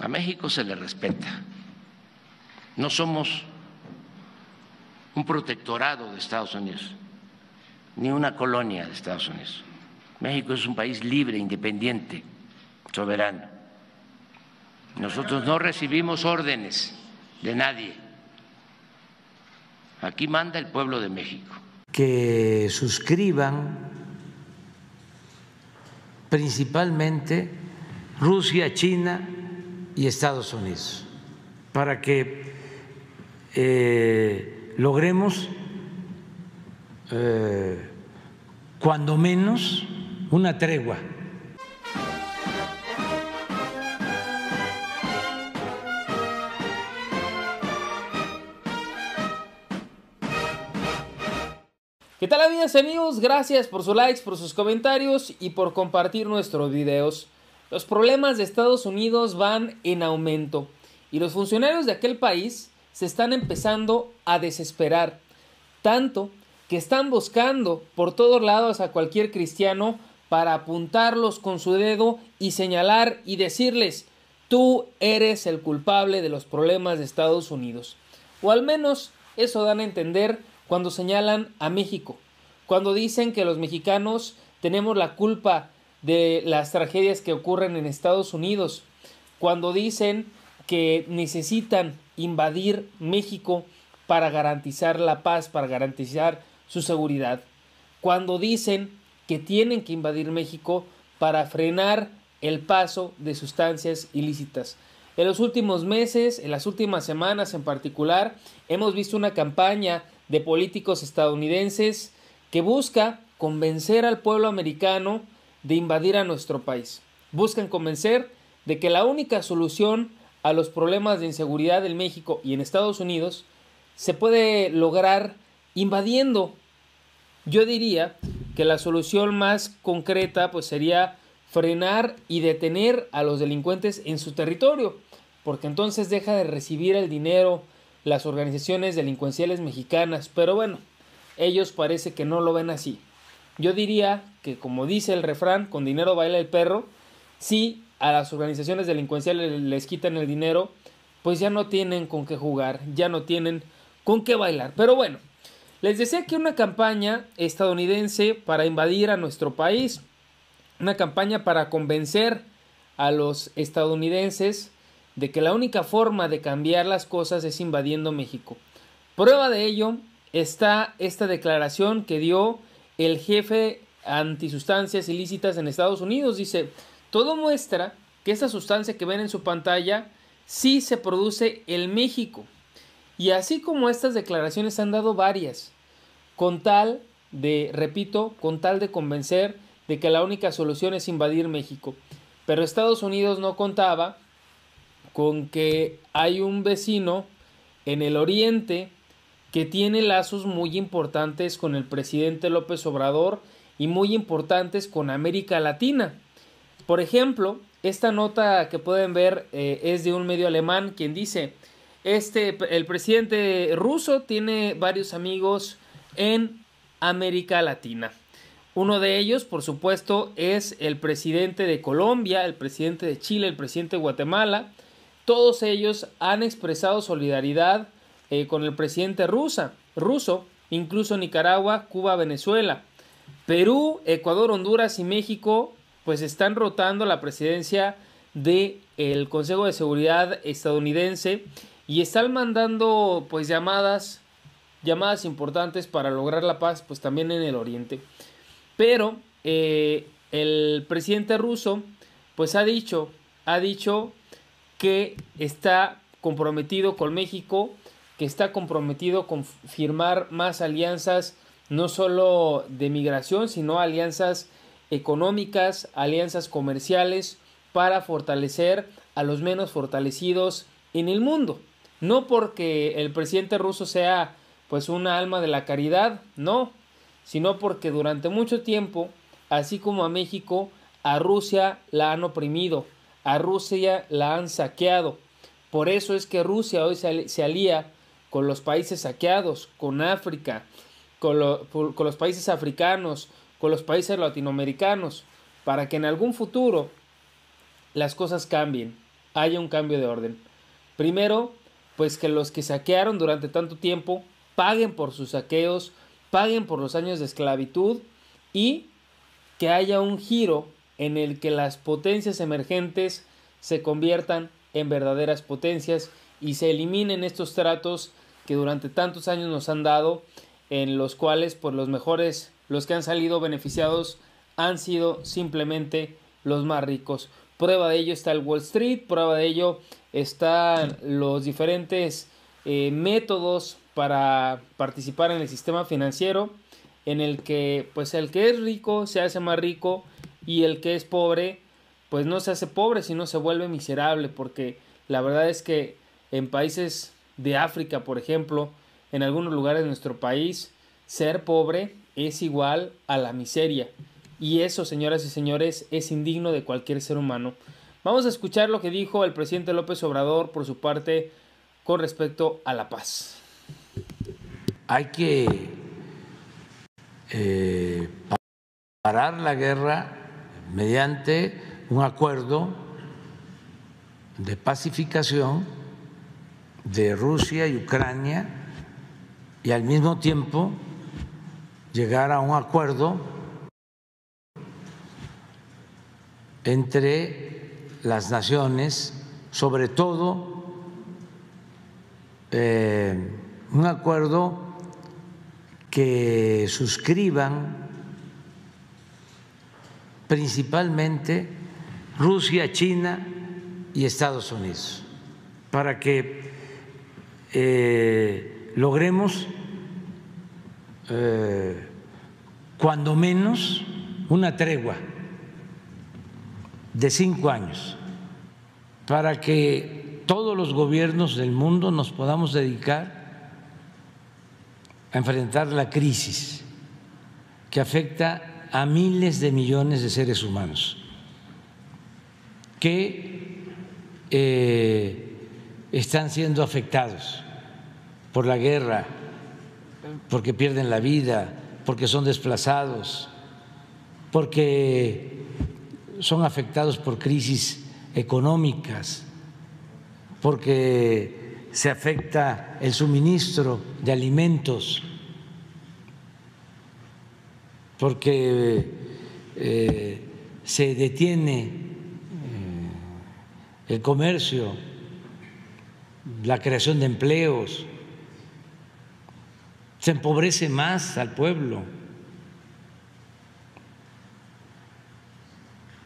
A México se le respeta. No somos un protectorado de Estados Unidos, ni una colonia de Estados Unidos. México es un país libre, independiente, soberano. Nosotros no recibimos órdenes de nadie. Aquí manda el pueblo de México. Que suscriban principalmente Rusia, China y Estados Unidos, para que eh, logremos, eh, cuando menos, una tregua ¿Qué tal amigas y amigos? Gracias por sus likes, por sus comentarios y por compartir nuestros videos. Los problemas de Estados Unidos van en aumento y los funcionarios de aquel país se están empezando a desesperar, tanto que están buscando por todos lados a cualquier cristiano para apuntarlos con su dedo y señalar y decirles, tú eres el culpable de los problemas de Estados Unidos. O al menos eso dan a entender cuando señalan a México, cuando dicen que los mexicanos tenemos la culpa de las tragedias que ocurren en Estados Unidos, cuando dicen que necesitan invadir México para garantizar la paz, para garantizar su seguridad, cuando dicen que tienen que invadir México para frenar el paso de sustancias ilícitas. En los últimos meses, en las últimas semanas en particular, hemos visto una campaña de políticos estadounidenses que busca convencer al pueblo americano de invadir a nuestro país. Buscan convencer de que la única solución a los problemas de inseguridad en México y en Estados Unidos se puede lograr invadiendo. Yo diría que la solución más concreta pues sería frenar y detener a los delincuentes en su territorio, porque entonces deja de recibir el dinero las organizaciones delincuenciales mexicanas, pero bueno, ellos parece que no lo ven así. Yo diría que como dice el refrán, con dinero baila el perro, si a las organizaciones delincuenciales les quitan el dinero, pues ya no tienen con qué jugar, ya no tienen con qué bailar. Pero bueno, les decía que una campaña estadounidense para invadir a nuestro país, una campaña para convencer a los estadounidenses de que la única forma de cambiar las cosas es invadiendo México. Prueba de ello está esta declaración que dio el jefe antisustancias ilícitas en Estados Unidos. Dice, todo muestra que esta sustancia que ven en su pantalla sí se produce en México. Y así como estas declaraciones han dado varias, con tal de, repito, con tal de convencer de que la única solución es invadir México. Pero Estados Unidos no contaba con que hay un vecino en el oriente que tiene lazos muy importantes con el presidente López Obrador y muy importantes con América Latina. Por ejemplo, esta nota que pueden ver eh, es de un medio alemán quien dice, este, el presidente ruso tiene varios amigos en América Latina. Uno de ellos, por supuesto, es el presidente de Colombia, el presidente de Chile, el presidente de Guatemala, todos ellos han expresado solidaridad eh, con el presidente rusa, ruso, incluso Nicaragua, Cuba, Venezuela. Perú, Ecuador, Honduras y México pues están rotando la presidencia del el Consejo de Seguridad estadounidense y están mandando pues llamadas llamadas importantes para lograr la paz pues también en el oriente pero eh, el presidente ruso pues ha dicho ha dicho que está comprometido con México, está comprometido con firmar más alianzas, no solo de migración, sino alianzas económicas, alianzas comerciales, para fortalecer a los menos fortalecidos en el mundo. No porque el presidente ruso sea pues una alma de la caridad, no, sino porque durante mucho tiempo, así como a México, a Rusia la han oprimido, a Rusia la han saqueado. Por eso es que Rusia hoy se alía con los países saqueados, con África, con, los países africanos, con los países latinoamericanos, para que en algún futuro las cosas cambien. haya un cambio de orden. Primero, pues que los que saquearon durante tanto tiempo paguen por sus saqueos, paguen por los años de esclavitud y que haya un giro en el que las potencias emergentes se conviertan en verdaderas potencias y se eliminen estos tratos que durante tantos años nos han dado, en los cuales pues los mejores, los que han salido beneficiados han sido simplemente los más ricos. Prueba de ello está el Wall Street, prueba de ello están los diferentes eh, métodos para participar en el sistema financiero, en el que pues el que es rico se hace más rico y el que es pobre pues no se hace pobre, sino se vuelve miserable, porque la verdad es que en países de África, por ejemplo, en algunos lugares de nuestro país, ser pobre es igual a la miseria. Y eso, señoras y señores, es indigno de cualquier ser humano. Vamos a escuchar lo que dijo el presidente López Obrador por su parte con respecto a la paz. Hay que eh, parar la guerra mediante un acuerdo de pacificación de Rusia y Ucrania y al mismo tiempo llegar a un acuerdo entre las naciones, sobre todo eh, un acuerdo que suscriban principalmente Rusia, China y Estados Unidos, para que eh, logremos eh, cuando menos una tregua de cinco años, para que todos los gobiernos del mundo nos podamos dedicar a enfrentar la crisis que afecta a miles de millones de seres humanos que eh, están siendo afectados por la guerra, porque pierden la vida, porque son desplazados, porque son afectados por crisis económicas, porque se afecta el suministro de alimentos, porque eh, se detiene el comercio, la creación de empleos, se empobrece más al pueblo.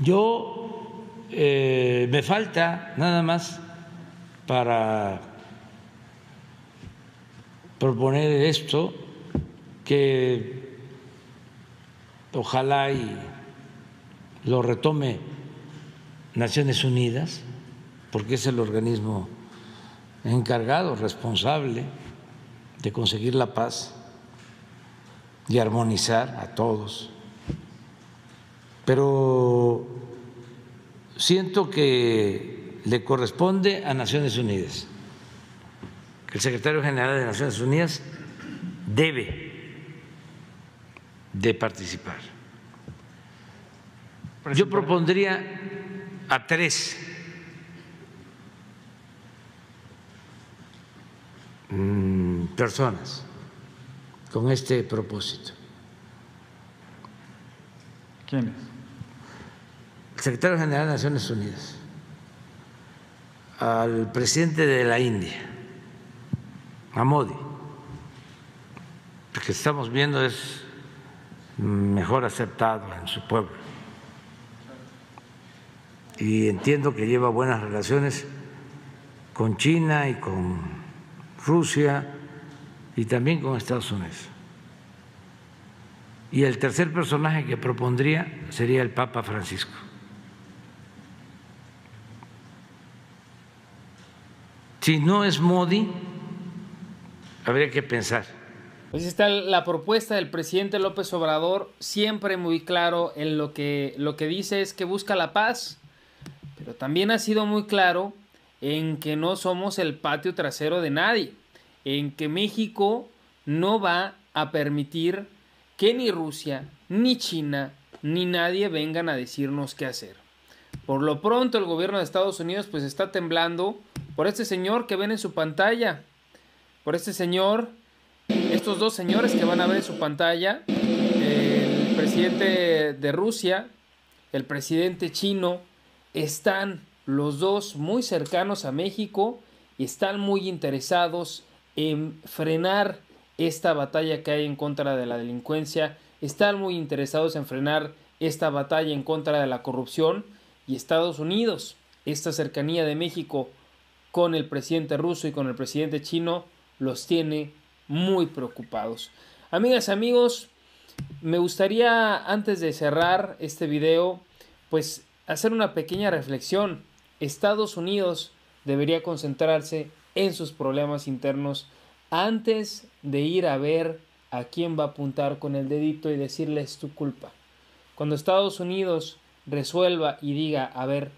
Yo eh, me falta nada más para proponer esto, que ojalá y lo retome Naciones Unidas porque es el organismo encargado, responsable de conseguir la paz y armonizar a todos. Pero siento que le corresponde a Naciones Unidas, que el secretario general de Naciones Unidas debe de participar. Yo propondría a tres Mm, personas con este propósito. ¿Quiénes? El secretario general de Naciones Unidas, al presidente de la India, a Modi, que estamos viendo es mejor aceptado en su pueblo. Y entiendo que lleva buenas relaciones con China y con Rusia y también con Estados Unidos. Y el tercer personaje que propondría sería el Papa Francisco. Si no es Modi, habría que pensar. Pues está la propuesta del presidente López Obrador, siempre muy claro en lo que, lo que dice es que busca la paz, pero también ha sido muy claro en que no somos el patio trasero de nadie, en que México no va a permitir que ni Rusia, ni China, ni nadie vengan a decirnos qué hacer. Por lo pronto el gobierno de Estados Unidos pues está temblando por este señor que ven en su pantalla. Por este señor, estos dos señores que van a ver en su pantalla, el presidente de Rusia, el presidente chino, están los dos muy cercanos a México están muy interesados en frenar esta batalla que hay en contra de la delincuencia, están muy interesados en frenar esta batalla en contra de la corrupción y Estados Unidos, esta cercanía de México con el presidente ruso y con el presidente chino los tiene muy preocupados. Amigas, amigos, me gustaría antes de cerrar este video, pues hacer una pequeña reflexión. Estados Unidos debería concentrarse en sus problemas internos antes de ir a ver a quién va a apuntar con el dedito y decirle es tu culpa. Cuando Estados Unidos resuelva y diga, a ver,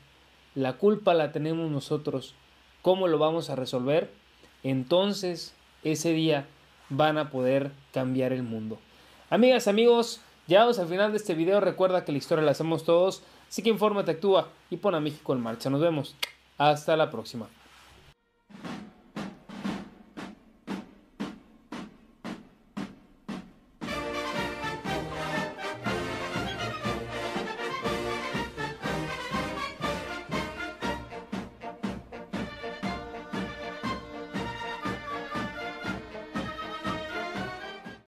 la culpa la tenemos nosotros, ¿cómo lo vamos a resolver? Entonces, ese día van a poder cambiar el mundo. Amigas, amigos, llegados al final de este video, recuerda que la historia la hacemos todos, así que infórmate, actúa y pon a México en marcha. Nos vemos. Hasta la próxima.